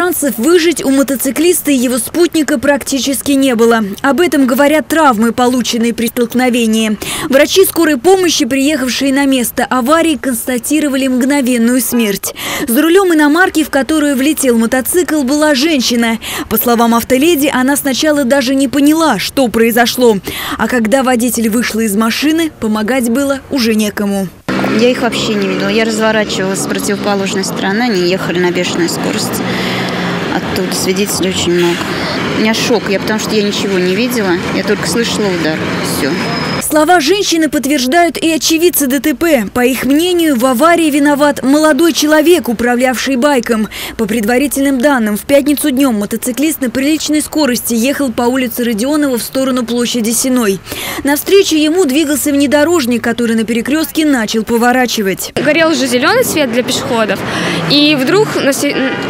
шансов выжить у мотоциклиста и его спутника практически не было. Об этом говорят травмы, полученные при столкновении. Врачи скорой помощи, приехавшие на место аварии, констатировали мгновенную смерть. За рулем иномарки, в которую влетел мотоцикл, была женщина. По словам автоледи, она сначала даже не поняла, что произошло. А когда водитель вышла из машины, помогать было уже некому. Я их вообще не видела. Я разворачивалась с противоположной стороны, они ехали на бешеной скорости. Оттуда свидетелей очень много. У меня шок, я потому что я ничего не видела, я только слышала удар. Все. Слова женщины подтверждают и очевидцы ДТП. По их мнению, в аварии виноват молодой человек, управлявший байком. По предварительным данным, в пятницу днем мотоциклист на приличной скорости ехал по улице Родионова в сторону площади Синой. Навстречу ему двигался внедорожник, который на перекрестке начал поворачивать. Горел уже зеленый свет для пешеходов, и вдруг на,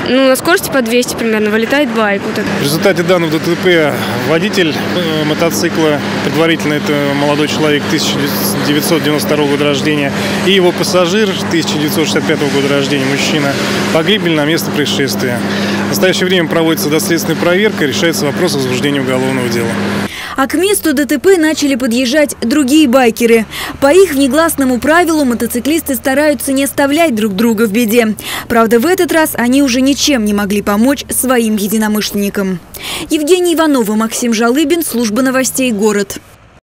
ну, на скорости по 200 примерно вылетает байк. Вот в результате данного ДТП водитель э, мотоцикла, предварительно это молодой человек 1992 года рождения, и его пассажир 1965 года рождения, мужчина, погибли на место происшествия. В настоящее время проводится доследственная проверка, решается вопрос о возбуждении уголовного дела. А к месту ДТП начали подъезжать другие байкеры. По их внегласному правилу мотоциклисты стараются не оставлять друг друга в беде. Правда, в этот раз они уже ничем не могли помочь своим единомышленникам. Евгений Иванова, Максим Жалыбин, служба новостей «Город».